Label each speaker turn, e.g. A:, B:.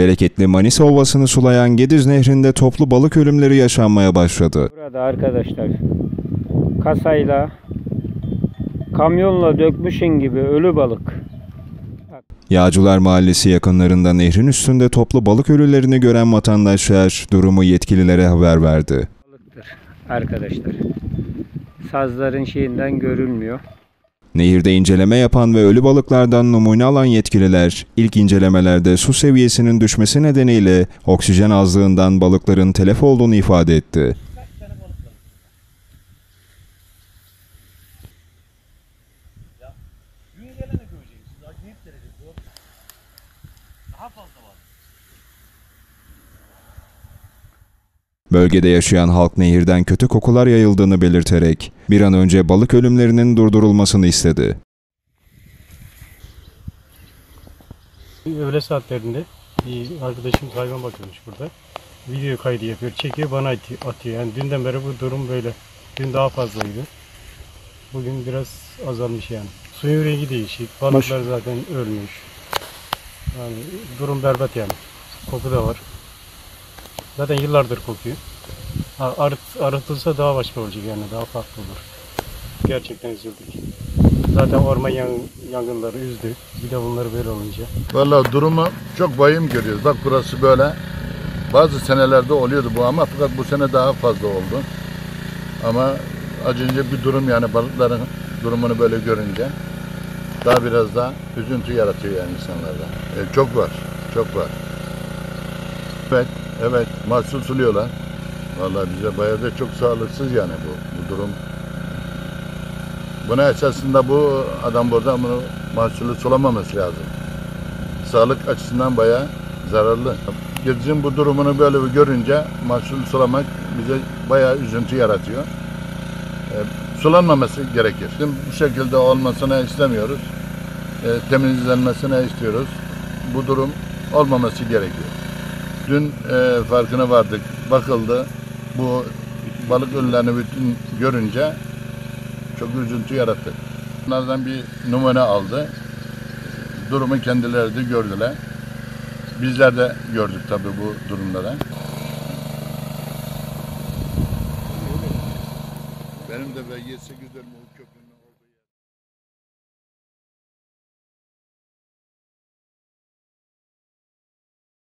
A: Bereketli Manisa Ovası'nı sulayan Gediz Nehri'nde toplu balık ölümleri yaşanmaya başladı.
B: Burada arkadaşlar kasayla kamyonla dökmüşün gibi ölü balık.
A: Yağcılar Mahallesi yakınlarında nehrin üstünde toplu balık ölülerini gören vatandaşlar durumu yetkililere haber verdi.
B: Balıktır arkadaşlar. Sazların şeyinden görülmüyor.
A: Nehirde inceleme yapan ve ölü balıklardan numune alan yetkililer, ilk incelemelerde su seviyesinin düşmesi nedeniyle oksijen azlığından balıkların telef olduğunu ifade etti.
C: Daha fazla var.
A: Bölgede yaşayan halk nehirden kötü kokular yayıldığını belirterek bir an önce balık ölümlerinin durdurulmasını istedi.
D: Öğle saatlerinde bir arkadaşımız hayvan bakıyormuş burada. Video kaydı yapıyor, çekiyor bana atıyor. Yani dünden beri bu durum böyle. Dün daha fazlaydı. Bugün biraz azalmış yani. Suyun rengi değişik. Balıklar zaten ölmüş. Yani durum berbat yani. Koku da var. Zaten yıllardır kokuyor. Arıt, arıtılsa daha başka olacak yani. Daha farklı olur. Gerçekten üzüldük. Zaten orman yan- yangınları üzdü. Bir de bunları böyle olunca.
E: Vallahi durumu çok vahim görüyoruz. Bak burası böyle. Bazı senelerde oluyordu bu ama fakat bu sene daha fazla oldu. Ama acınca bir durum yani balıkların durumunu böyle görünce daha biraz da üzüntü yaratıyor yani insanlarda. E, çok var, çok var. Evet, evet mahsul suluyorlar. Vallahi bize bayağı da çok sağlıksız yani bu, bu durum. Buna esasında bu adam burada bunu mahsulü sulamaması lazım sağlık açısından bayağı zararlı. Gezin bu durumunu böyle bir görünce mahsul sulamak bize bayağı üzüntü yaratıyor. E, sulanmaması gerekir. Bizim bu şekilde olmasını istemiyoruz. E, temizlenmesini istiyoruz. Bu durum olmaması gerekiyor. Dün e, farkına vardık. Bakıldı. Bu balık ölülerini bütün görünce çok üzüntü yarattı. Bunlardan bir numune aldı durumu kendileri de gördüler. Bizler de gördük tabii bu durumları. Benim de be 7-8 dönüm